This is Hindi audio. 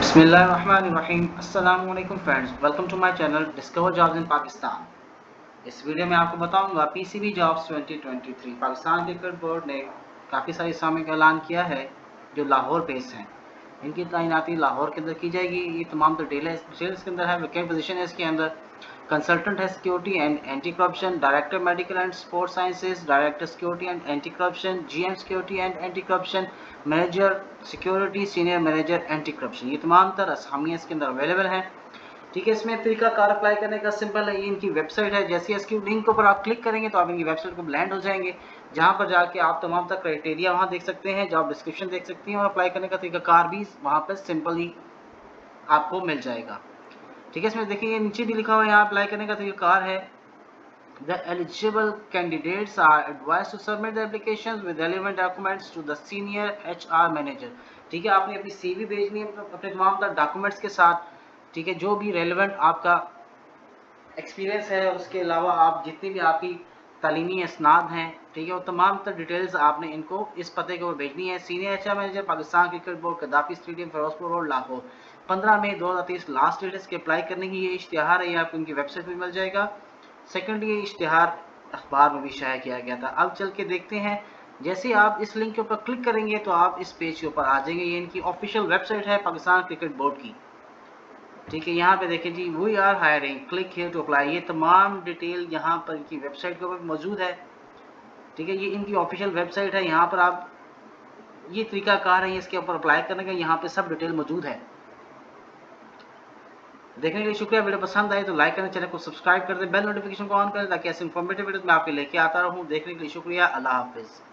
Assalamu alaikum friends. Welcome to my channel Discover Jobs in इस वीडियो में आपको बताऊँगा, PCB jobs 2023 Pakistan cricket board ने काफ़ी सारी सामने का ऐलान किया है जो लाहौर बेस हैं। इनकी तैनाती लाहौर के अंदर की जाएगी। ये तमाम तो डिटेल्स के अंदर है वैकेंट पोजीशन है इसके अंदर। कंसल्टेंट है security and anti corruption director medical and sports sciences director security and anti corruption GM security and anti corruption manager security senior manager anti corruption ये तमाम तरह असामियाँ इसके अंदर अवेलेबल हैं। ठीक है, इसमें तरीका कार अप्लाई करने का सिंपल है। ये इनकी वेबसाइट है। जैसे इसकी लिंक के ऊपर आप क्लिक करेंगे तो आप इनकी वेबसाइट को लैंड हो जाएँगे। जहाँ पर जाके आप तमाम तक क्राइटेरिया वहाँ देख सकते हैं जॉब डिस्क्रिप्शन देख सकते हैं और अप्लाई करने का तरीका कार भी वहाँ पर सिंपल ही आपको मिल जाएगा। ठीक है, इसमें देखिए नीचे भी लिखा हुआ है, यहाँ अप्लाई करने का तो ये कार है The eligible candidates are advised to submit the applications with relevant documents to the senior HR manager. ठीक है, आपने अपनी सीवी भेजनी है, अपने तमाम डॉक्यूमेंट्स के साथ ठीक है, जो भी रेलिवेंट आपका एक्सपीरियंस है, उसके अलावा आप जितनी भी आपकी तालीमी इसनाद हैं, ठीक है? वो तमाम तर डिटेल्स आपने इनको इस पते के ऊपर भेजनी है। Senior H manager Pakistan cricket board Gaddafi stadium Ferozepur road Lahore पंद्रह मई दो हज़ार तेईस लास्ट डेट इसके अप्लाई करने की ये इश्तहार है। ये आपको इनकी वेबसाइट पर मिल जाएगा। सेकेंड ये इश्तहार अखबार में भी शाया किया गया था। अब चल के देखते हैं। जैसे आप इस लिंक के ऊपर क्लिक करेंगे तो आप इस पेज के ऊपर आ जाएँगे। ये इनकी ऑफिशियल वेबसाइट है पाकिस्तान क्रिकेट बोर्ड की। ठीक है, यहाँ पे देखें जी we are hiring click here to apply ये तमाम डिटेल यहाँ पर इनकी वेबसाइट के ऊपर मौजूद है। ठीक है, ये इनकी ऑफिशियल वेबसाइट है। यहाँ पर आप ये तरीका कार है, इसके ऊपर अप्लाई करने का यहाँ पे सब डिटेल मौजूद है। देखने के लिए शुक्रिया। वीडियो पसंद आए तो लाइक करें चैनल को सब्सक्राइब कर दें बेल नोटिफिकेशन को ऑन करें ताकि ऐसे इन्फॉर्मेटिव वीडियो मैं आपके लेके आता रहूँ। देखने के लिए शुक्रिया। अल्लाह हाफिज़।